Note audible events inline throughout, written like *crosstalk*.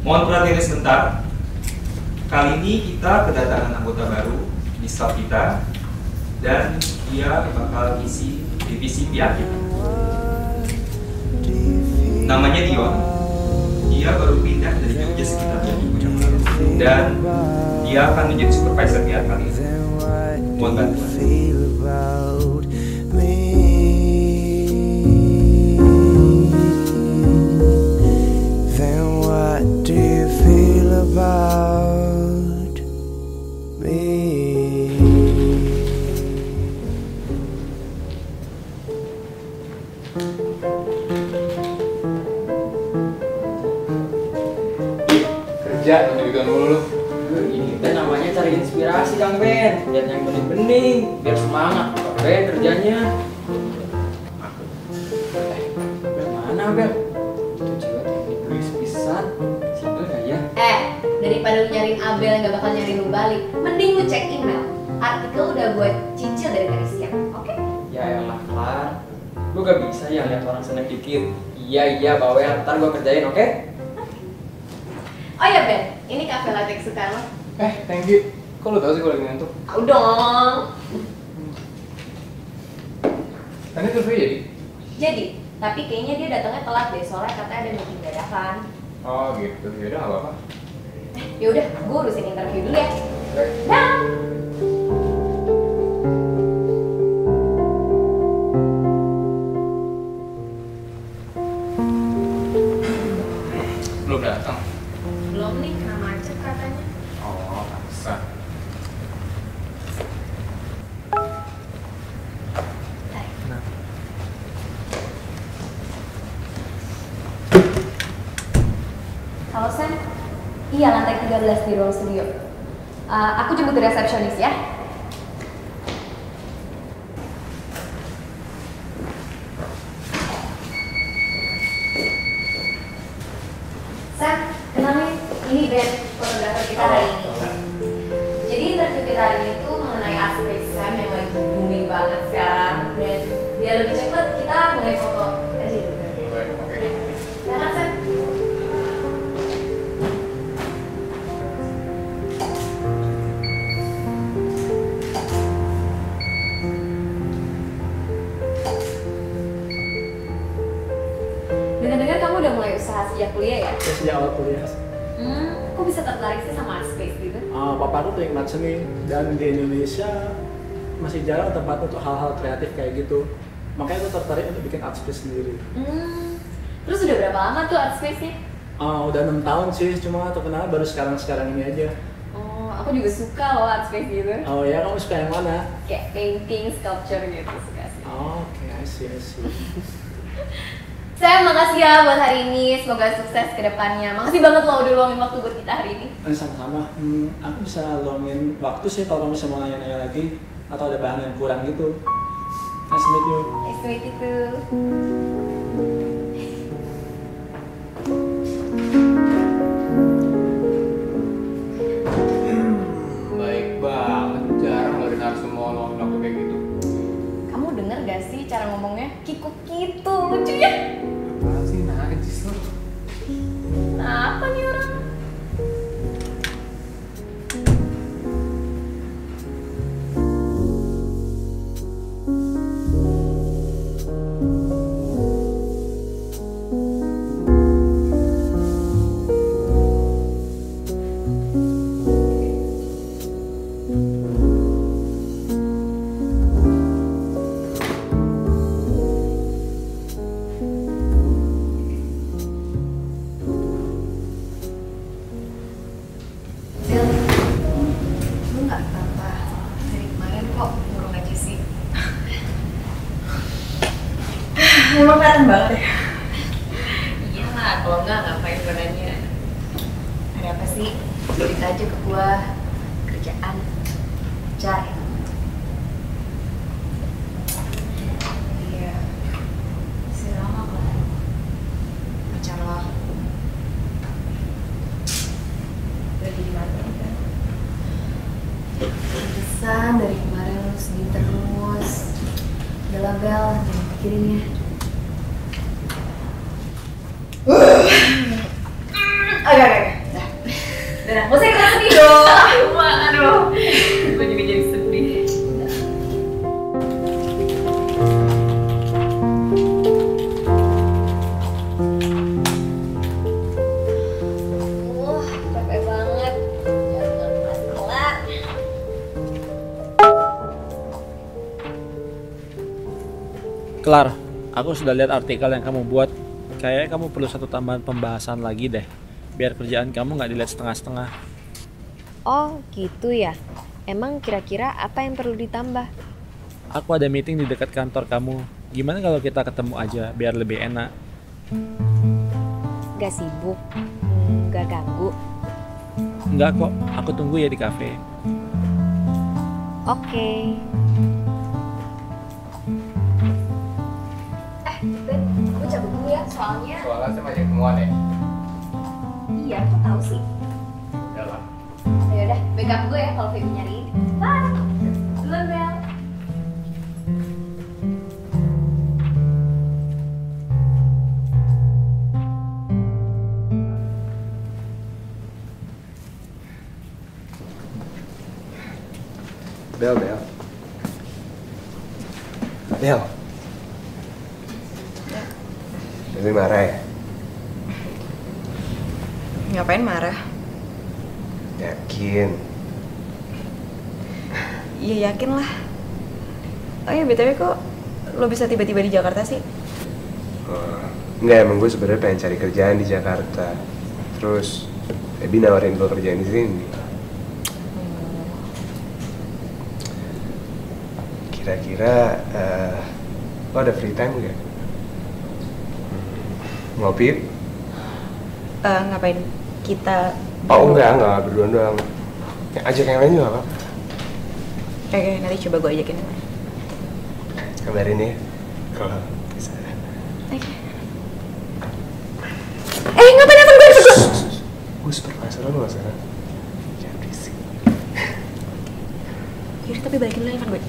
Mohon perhatiannya sebentar. Kali ini kita kedatangan anggota baru di staff kita dan dia bakal isi divisi pihak. Namanya Dion. Dia baru pindah dari Jogja sekitar jam minggu yang lalu dan dia akan menjadi supervisor pihak kali ini. Mohon bantuan. About me? kerja gitu mulu lu Ini kan namanya cari inspirasi Kang Ben Biar yang bening-bening Biar semangat Kang Ben kerjanya Eh, Ben mana Ben? Nyariin Abel yang gak bakal nyariin lu balik, mending lu cek email. Artikel udah gue cicil dari tadi siang, oke? Ya elah Klar Lu gak bisa ya lihat orang seneng dikit Iya iya bawel ntar gua kerjain oke? Oh ya Ben, ini kafe latte kesukaan lo. eh thank you kok lu tau sih gue lagi ngantuk Tahu dong. tadi tuh jadi Jadi, tapi kayaknya dia datangnya telat deh, soalnya katanya ada meeting dadakan. oh gitu yaudah gak apa-apa Ya udah, gue urusin interview dulu ya. Iya, lantai 13 di ruang studio. Uh, aku jemput di resepsionis ya. Sejak kuliah ya? Ya, sejak awal kuliah. Hmm, kok bisa tertarik sih sama art space gitu? Uh, papa aku tuh yang seni dan di Indonesia masih jarang tempat untuk hal-hal kreatif kayak gitu. Makanya aku tertarik untuk bikin art space sendiri. Hmm, terus udah berapa lama tuh art space-nya? Uh, udah enam tahun sih, cuma terkenal baru sekarang-sekarang ini aja. Oh, aku juga suka loh art space gitu. Oh ya, kamu suka yang mana? Kayak painting, sculpture gitu suka sih. Oh, Oke, I see, I see. *laughs* Makasih ya buat hari ini, semoga sukses ke depannya. Makasih banget loh udah luangin waktu buat kita hari ini. Eh, Sama-sama, hmm, aku bisa luangin waktu sih kalau kamu bisa mau nanya-nanya lagi atau ada bahan yang kurang gitu. Nice to meet you. Nice to meet you too. Ngapain gue nanya Ada apa sih? Cerita aja ke gua Kerjaan Pacar Iya Si Rama kok Pacar lo kan? Pantesan dari kemarin lu sedih terus Udah lah jangan pikirin ya Oke, oke, oke. Udah, gak usah ikutan sedih dong. *laughs* Wah, aduh. Gue juga jadi sedih. Wah, capek banget. Jangan kelar. Kelar, aku sudah lihat artikel yang kamu buat. Kayaknya kamu perlu satu tambahan pembahasan lagi deh. Biar kerjaan kamu nggak dilihat setengah-setengah. Oh, gitu ya. Emang kira-kira apa yang perlu ditambah? Aku ada meeting di dekat kantor kamu. Gimana kalau kita ketemu aja biar lebih enak? Gak sibuk? Gak ganggu? Enggak kok, aku tunggu ya di kafe. Oke. Eh, Ben, gue cabut dulu ya, soalnya Soalnya saya masih ketemuan ya. Tahu sih. Udah lah. Ya udah, backup gue ya kalau Feby nyariin. Bye. Duluan, Bel. Bel, Bel. Bel. Dewi marah ya? Ngapain marah? Yakin. Iya yakin lah. Oh iya btw kok lo bisa tiba-tiba di Jakarta sih? Oh, enggak, emang gue sebenarnya pengen cari kerjaan di Jakarta. Terus, Debbie nawarin gue kerjaan di sini. Kira-kira, eh, lo ada free time nggak? Ngopi? yuk? Eh, ngapain? Kita Oh enggak, enggak, berdua doang. Ya, ajak yang lain juga apa-apa. Oke, nanti coba gue ajakin. Kabarin ya, kalau bisa. Oke. Eh, ngapain nelfon gue? Gue super penasaran lo sana. Jangan berisik. Yaudah, tapi balikin dulu nelfon gue.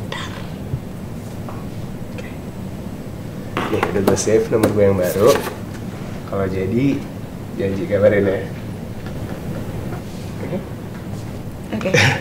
Nih, udah gue save nomor gue yang baru. Kalau jadi, janji kabarin ya. Oke? Oke.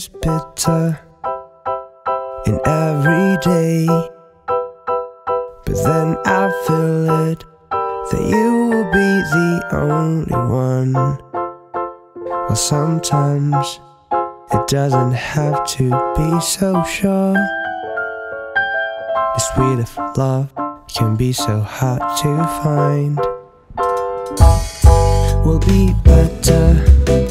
Is bitter in every day. But then I feel it that you will be the only one. Well, sometimes it doesn't have to be so sure. The sweet of love can be so hard to find. We'll be better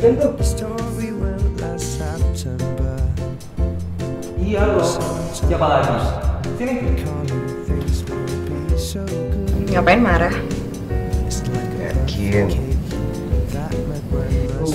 tuh tuh iya loh siapa lagi sini ngapain marah? Yakin. Lu